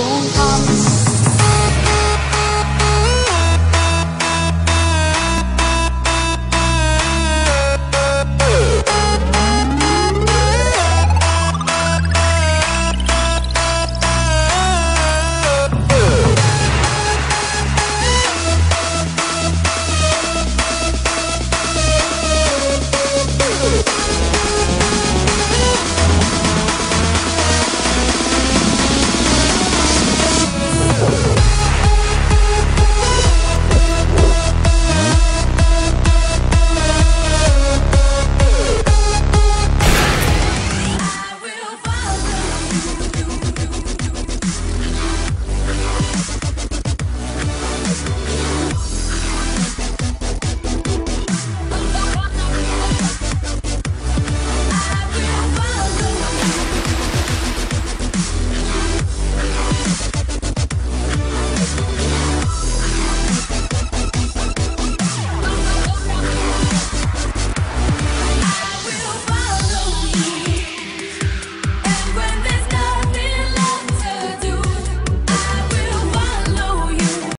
won't